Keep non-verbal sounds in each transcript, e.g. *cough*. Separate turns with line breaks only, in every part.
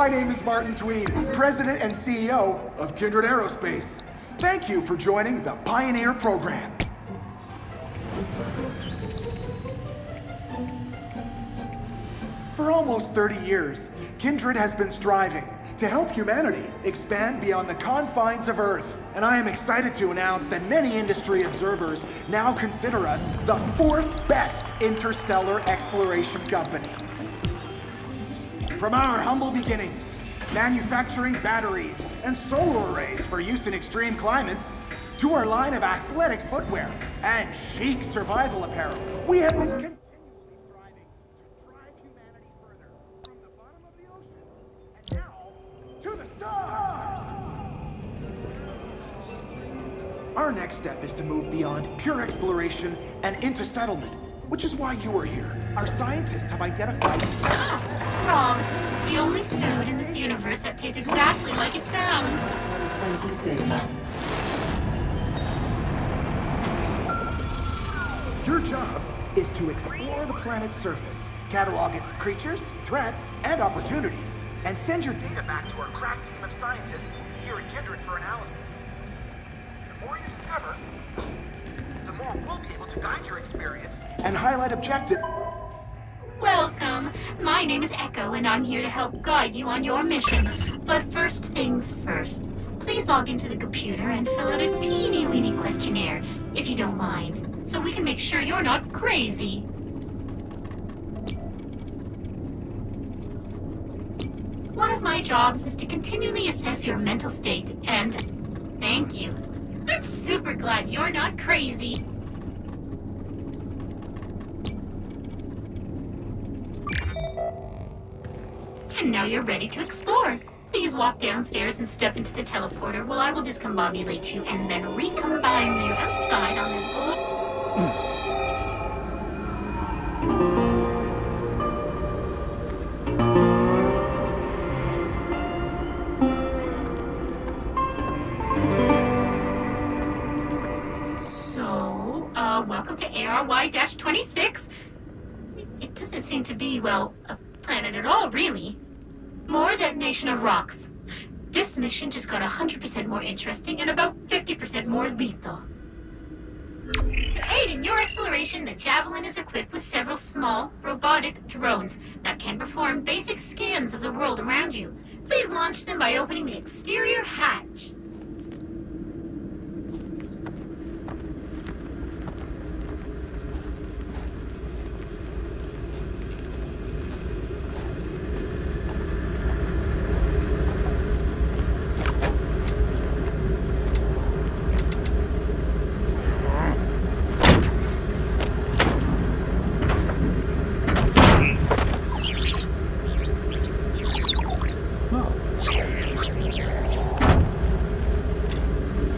My name is Martin Tweed, President and CEO of Kindred Aerospace. Thank you for joining the Pioneer program. For almost 30 years, Kindred has been striving to help humanity expand beyond the confines of Earth. And I am excited to announce that many industry observers now consider us the fourth best interstellar exploration company. From our humble beginnings, manufacturing batteries and solar arrays for use in extreme climates, to our line of athletic footwear and chic survival apparel, we have been continually striving to drive humanity further from the bottom of the oceans and now to the stars. Our next step is to move beyond pure exploration and into settlement, which is why you are here. Our scientists have identified.
Wrong. The only food in this universe that tastes exactly like it sounds.
26.
Your job is to explore the planet's surface, catalog its creatures, threats, and opportunities, and send your data back to our crack team of scientists here at Kindred for analysis. The more you discover, the more we'll be able to guide your experience and highlight objective.
My name is Echo, and I'm here to help guide you on your mission. But first things first. Please log into the computer and fill out a teeny weeny questionnaire, if you don't mind, so we can make sure you're not crazy. One of my jobs is to continually assess your mental state, and thank you. I'm super glad you're not crazy. And now you're ready to explore. Please walk downstairs and step into the teleporter while I will discombobulate you and then recombine you outside on this board. So, uh, welcome to ARY-26. It doesn't seem to be, well, a planet at all, really. More detonation of rocks. This mission just got 100% more interesting and about 50% more lethal. To aid in your exploration, the Javelin is equipped with several small, robotic drones that can perform basic scans of the world around you. Please launch them by opening the exterior hatch.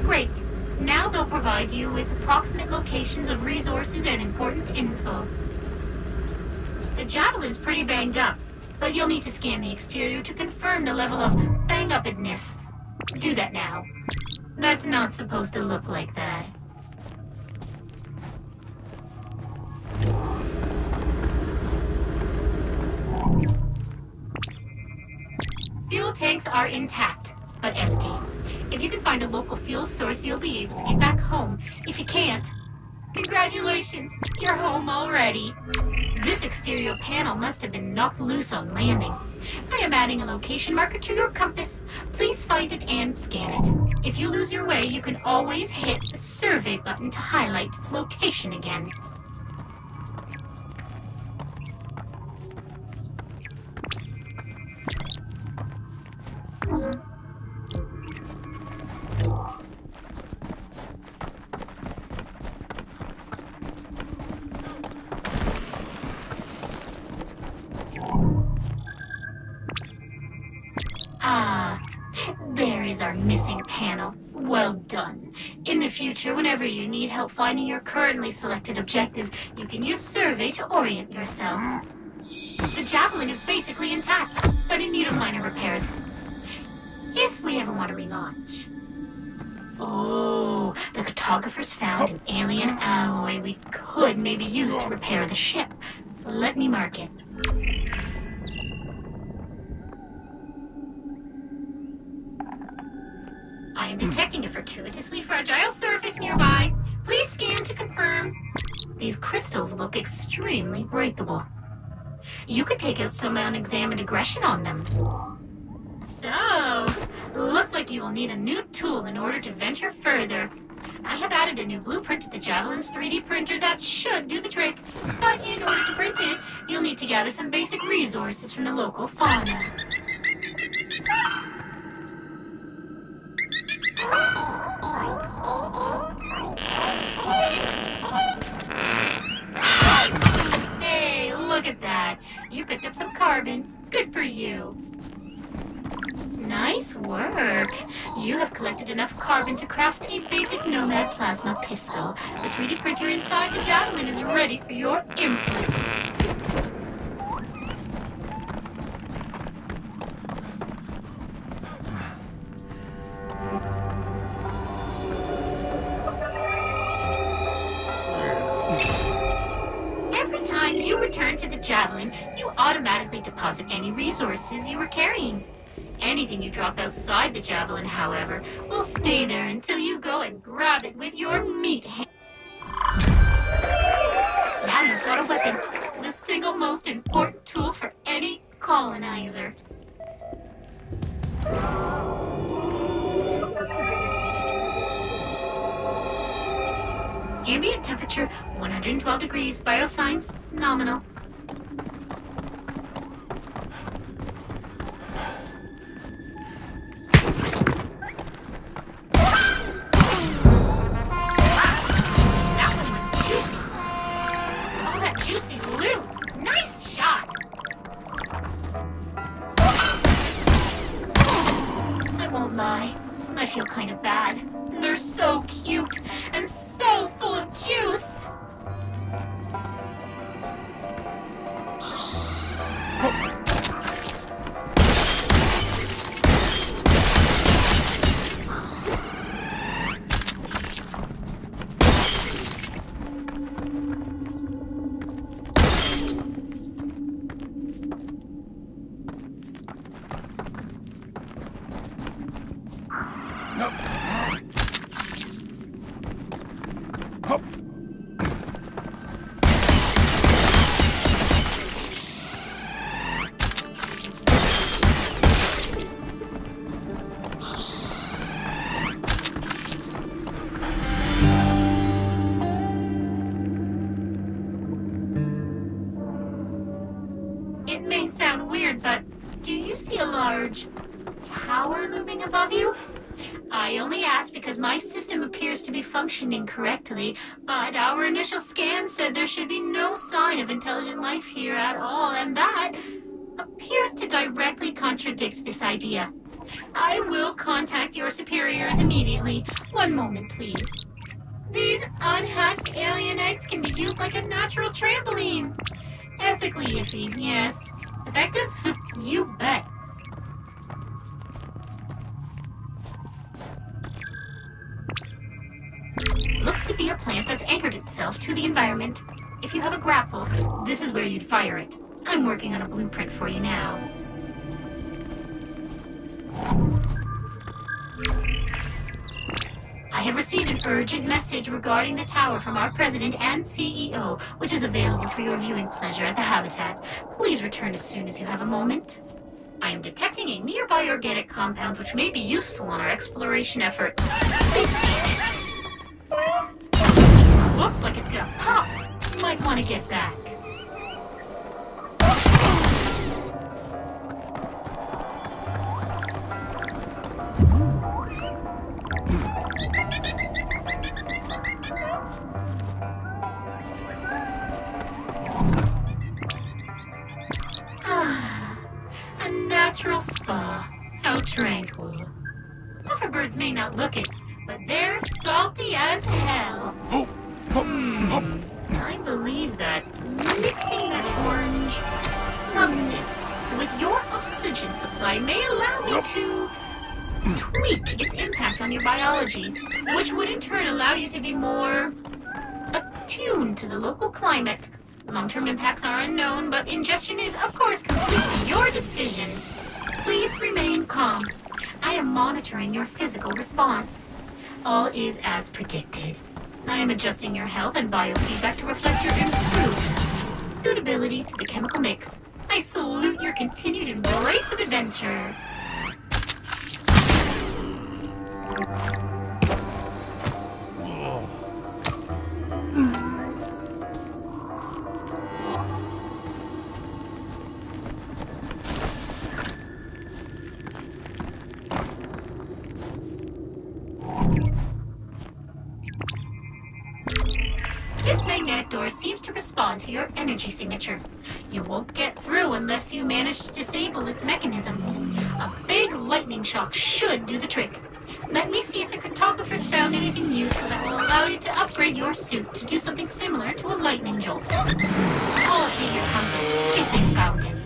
Great. Now they'll provide you with approximate locations of resources and important info. The Javelin's pretty banged up, but you'll need to scan the exterior to confirm the level of bang-upedness. Do that now. That's not supposed to look like that. Fuel tanks are intact, but empty. If you can find a local fuel source, you'll be able to get back home. If you can't, congratulations, you're home already. This exterior panel must have been knocked loose on landing. I am adding a location marker to your compass. Please find it and scan it. If you lose your way, you can always hit the survey button to highlight its location again. Ah, there is our missing panel. Well done. In the future, whenever you need help finding your currently selected objective, you can use survey to orient yourself. The javelin is basically intact, but in need of minor repairs. If we ever want to relaunch. Oh, the cartographers found an alien alloy we could maybe use to repair the ship. Let me mark it. Am detecting a fortuitously fragile surface nearby. Please scan to confirm. These crystals look extremely breakable. You could take out some unexamined aggression on them. So, looks like you will need a new tool in order to venture further. I have added a new blueprint to the Javelin's 3D printer that should do the trick. But in order to print it, you'll need to gather some basic resources from the local fauna. You picked up some carbon. Good for you. Nice work. You have collected enough carbon to craft a basic Nomad plasma pistol. The 3D printer inside the Javelin is ready for your input. Return to the Javelin, you automatically deposit any resources you were carrying. Anything you drop outside the Javelin, however, will stay there until you go and grab it with your meat hand. Now you've got a weapon, the single most important tool for any colonizer. Ambient temperature 112 degrees, biosigns nominal. Above you? I only ask because my system appears to be functioning correctly, but our initial scan said there should be no sign of intelligent life here at all, and that appears to directly contradict this idea. I will contact your superiors immediately. One moment, please. These unhatched alien eggs can be used like a natural trampoline. Ethically iffy, yes. Effective? *laughs* you bet. Plant that's anchored itself to the environment. If you have a grapple, this is where you'd fire it. I'm working on a blueprint for you now. I have received an urgent message regarding the tower from our president and CEO, which is available for your viewing pleasure at the Habitat. Please return as soon as you have a moment. I am detecting a nearby organic compound which may be useful on our exploration effort. Please. Gonna pop. Might want to get back. Ah, a natural spa. How tranquil. Hoverbirds may not look it, but they're salty as hell. Hmm. I believe that mixing that orange substance with your oxygen supply may allow me to tweak its impact on your biology, which would in turn allow you to be more attuned to the local climate. Long-term impacts are unknown, but ingestion is, of course, completely your decision. Please remain calm. I am monitoring your physical response. All is as predicted. I am adjusting your health and biofeedback to reflect your improved suitability to the chemical mix. I salute your continued embrace of adventure. Door seems to respond to your energy signature. You won't get through unless you manage to disable its mechanism. A big lightning shock should do the trick. Let me see if the cartographers found anything useful that will allow you to upgrade your suit to do something similar to a lightning jolt. I'll update your compass if they found any.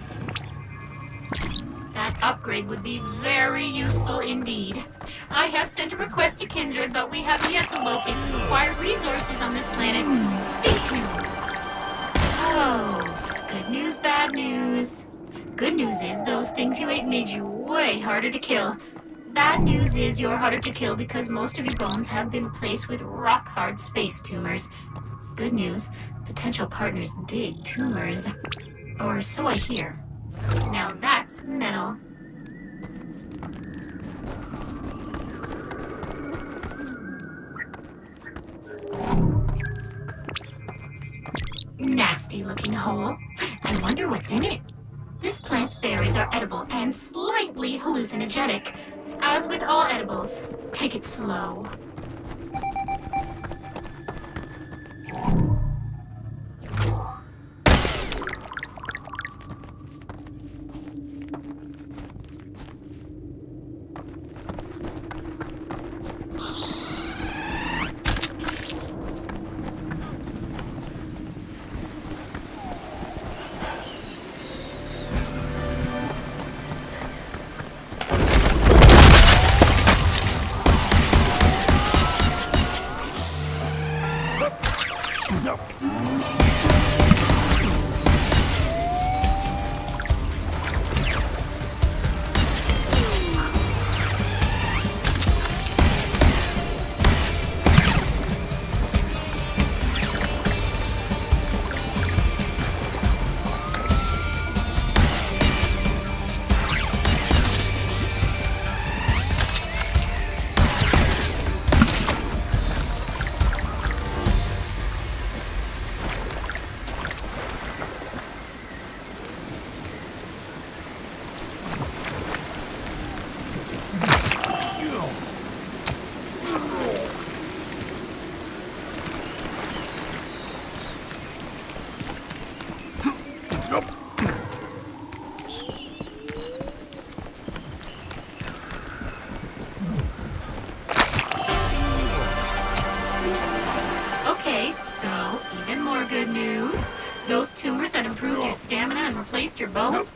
That upgrade would be very useful indeed. I have sent a request to Kindred, but we have yet to locate the required resources on this planet. Stay tuned. So, good news, bad news. Good news is those things you ate made you way harder to kill. Bad news is you're harder to kill because most of your bones have been replaced with rock-hard space tumors. Good news, potential partners dig tumors. Or so I hear. Now that's metal. Nasty looking hole. I wonder what's in it. This plant's berries are edible and slightly hallucinogenic. As with all edibles, take it slow. Those tumors that improved your stamina and replaced your bones,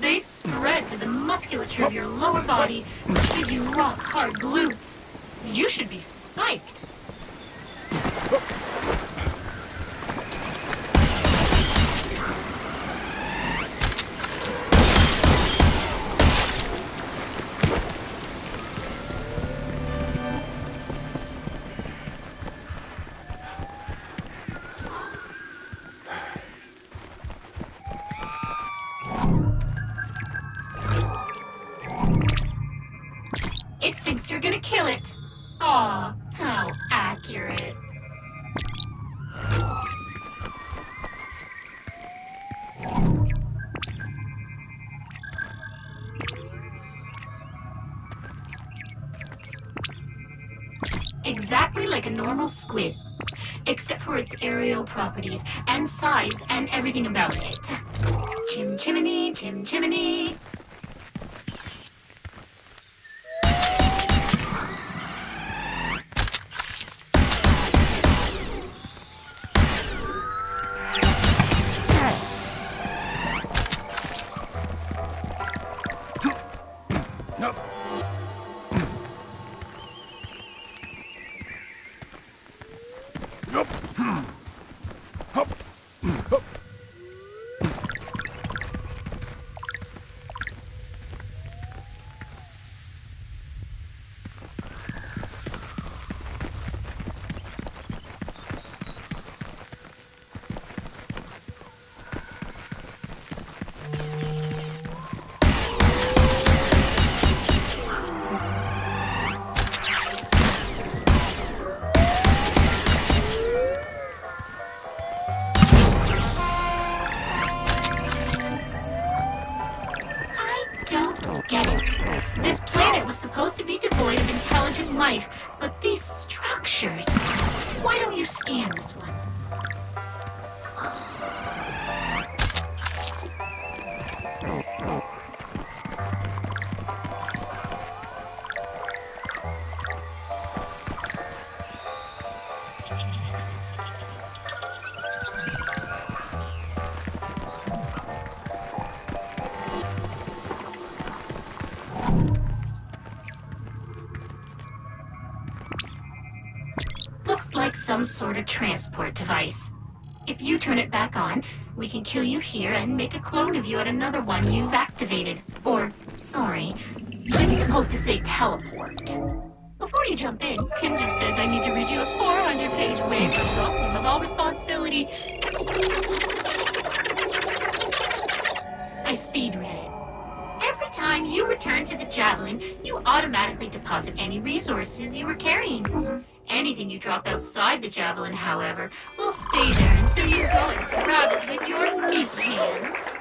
they've spread to the musculature of your lower body, which gives you rock hard glutes. You should be psyched. Properties and size and everything about it. Chim chimney, chim chimney. Sort of transport device. If you turn it back on, we can kill you here and make a clone of you at another one you've activated. Or, sorry, I'm supposed to say teleport. Before you jump in, Kindred says I need to read you a 400-page waiver with all responsibility. I speed read it. Every time you return to the Javelin, you automatically deposit any resources you were carrying. Anything you drop outside the Javelin, however, will stay there until you go and grab it with your meat hands.